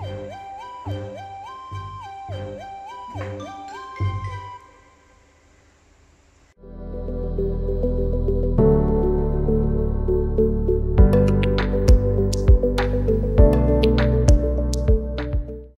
Woo!